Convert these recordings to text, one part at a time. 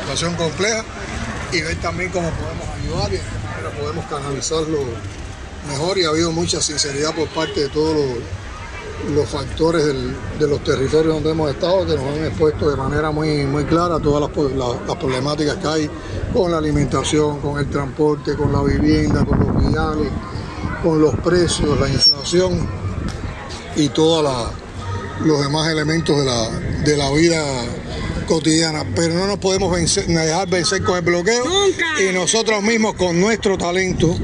situación compleja y ver también cómo podemos ayudar y de podemos canalizarlo mejor. Y ha habido mucha sinceridad por parte de todos los, factores de los territorios donde hemos estado que nos han expuesto de manera muy, muy clara todas las, problemáticas que hay con la alimentación, con el transporte, con la vivienda, con los viales, con los precios, la inflación y todos los demás elementos de la, de la vida cotidiana, pero no nos podemos dejar vencer con el bloqueo y nosotros mismos con nuestro talento,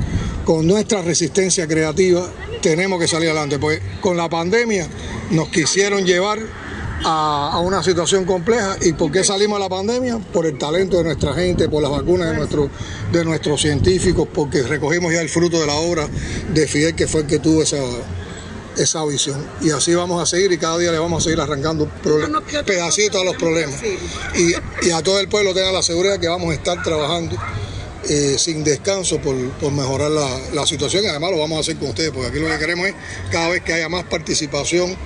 con nuestra resistencia creativa, tenemos que salir adelante, porque con la pandemia nos quisieron llevar a, una situación compleja. ¿Y por qué salimos a la pandemia? Por el talento de nuestra gente, por las vacunas de, nuestro, de nuestros científicos, porque recogimos ya el fruto de la obra de Fidel, que fue el que tuvo esa, esa visión. Y así vamos a seguir y cada día le vamos a seguir arrancando pedacitos a los problemas. Y, a todo el pueblo tenga la seguridad que vamos a estar trabajando eh, sin descanso por, mejorar la, la, situación y además lo vamos a hacer con ustedes, porque aquí lo que queremos es cada vez que haya más participación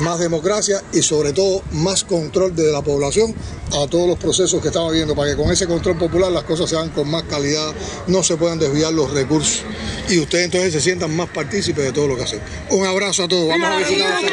más democracia y sobre todo más control de la población a todos los procesos que estamos viviendo, para que con ese control popular las cosas sean con más calidad, no se puedan desviar los recursos y ustedes entonces se sientan más partícipes de todo lo que hacen. Un abrazo a todos. Vamos a visitar a ustedes.